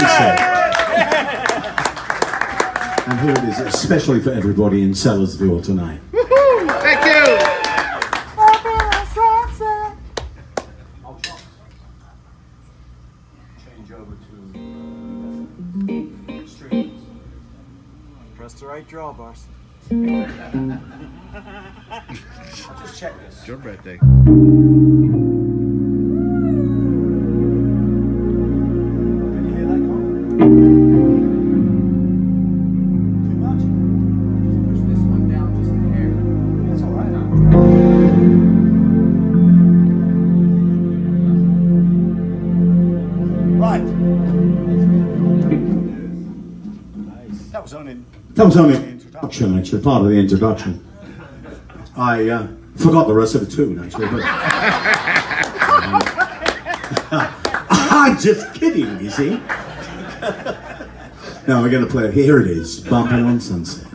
Sunset. And here it is, especially for everybody in Sellersville tonight. Thank you. Change over to strings. Press the right draw, boss. Just check this. It's your birthday. That was only that was only introduction, actually, part of the introduction. I uh, forgot the rest of the tune, actually, but I'm just kidding, you see. now we're going to play. Here it is, "Bumping on Sunset."